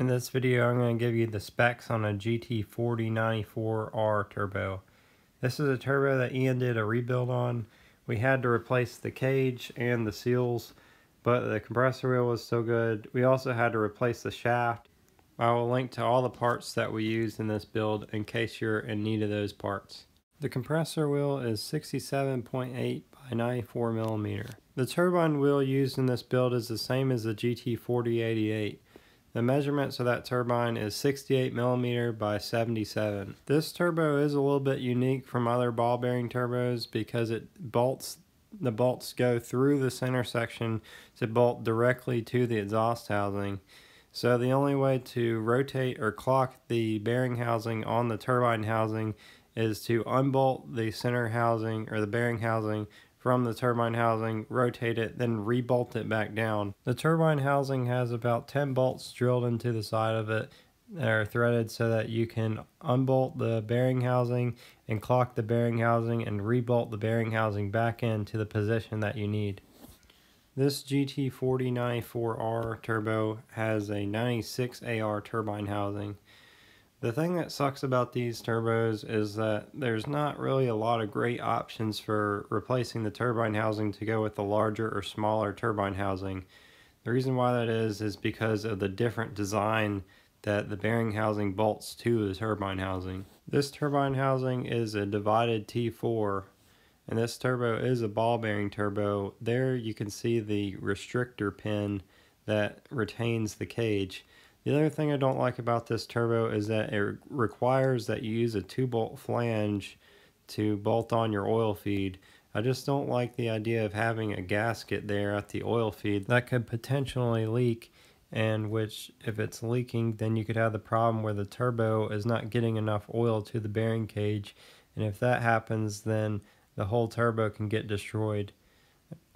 In this video I'm going to give you the specs on a GT4094R turbo. This is a turbo that Ian did a rebuild on. We had to replace the cage and the seals, but the compressor wheel was so good. We also had to replace the shaft. I will link to all the parts that we used in this build in case you're in need of those parts. The compressor wheel is 67.8 by 94 millimeter. The turbine wheel used in this build is the same as the GT4088. The measurements of that turbine is 68 millimeter by 77. This turbo is a little bit unique from other ball bearing turbos because it bolts the bolts go through the center section to bolt directly to the exhaust housing. So the only way to rotate or clock the bearing housing on the turbine housing is to unbolt the center housing or the bearing housing from the turbine housing, rotate it, then rebolt it back down. The turbine housing has about 10 bolts drilled into the side of it that are threaded so that you can unbolt the bearing housing and clock the bearing housing and rebolt the bearing housing back into the position that you need. This GT4094R turbo has a 96 AR turbine housing. The thing that sucks about these turbos is that there's not really a lot of great options for replacing the turbine housing to go with the larger or smaller turbine housing. The reason why that is is because of the different design that the bearing housing bolts to the turbine housing. This turbine housing is a divided T4 and this turbo is a ball bearing turbo. There you can see the restrictor pin that retains the cage. The other thing I don't like about this turbo is that it requires that you use a 2 bolt flange to bolt on your oil feed. I just don't like the idea of having a gasket there at the oil feed that could potentially leak and which if it's leaking then you could have the problem where the turbo is not getting enough oil to the bearing cage and if that happens then the whole turbo can get destroyed.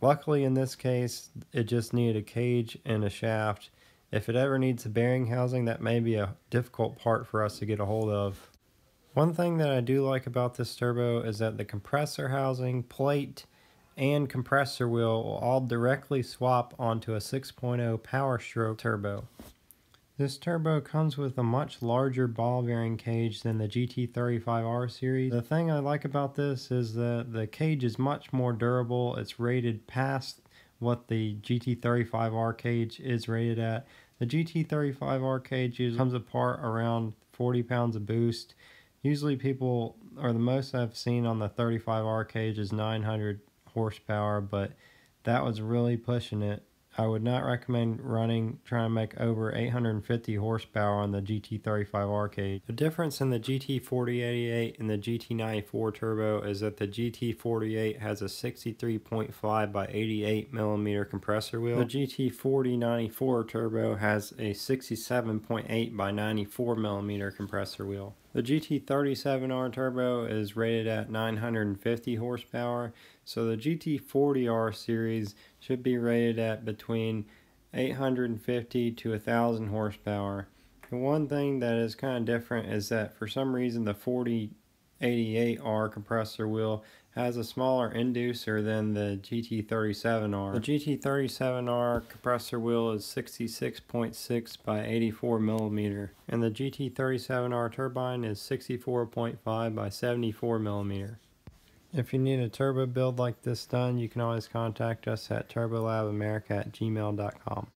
Luckily in this case it just needed a cage and a shaft if it ever needs a bearing housing, that may be a difficult part for us to get a hold of. One thing that I do like about this turbo is that the compressor housing, plate, and compressor wheel will all directly swap onto a 6.0 Power Stroke turbo. This turbo comes with a much larger ball bearing cage than the GT35R series. The thing I like about this is that the cage is much more durable. It's rated past what the GT35R cage is rated at. The GT35R cage comes apart around 40 pounds of boost. Usually people, or the most I've seen on the 35R cage is 900 horsepower, but that was really pushing it. I would not recommend running trying to make over 850 horsepower on the GT35R cage. The difference in the GT4088 and the GT94 Turbo is that the GT48 has a 63.5 by 88 millimeter compressor wheel. The GT4094 Turbo has a 67.8 by 94 millimeter compressor wheel. The GT37R Turbo is rated at 950 horsepower, so the GT40R series should be rated at between 850 to 1000 horsepower. The one thing that is kind of different is that for some reason the 4088R compressor wheel has a smaller inducer than the GT37R. The GT37R compressor wheel is 66.6 by 84 millimeter, and the GT37R turbine is 64.5 by 74 millimeter. If you need a turbo build like this done, you can always contact us at turbolabamerica at gmail.com.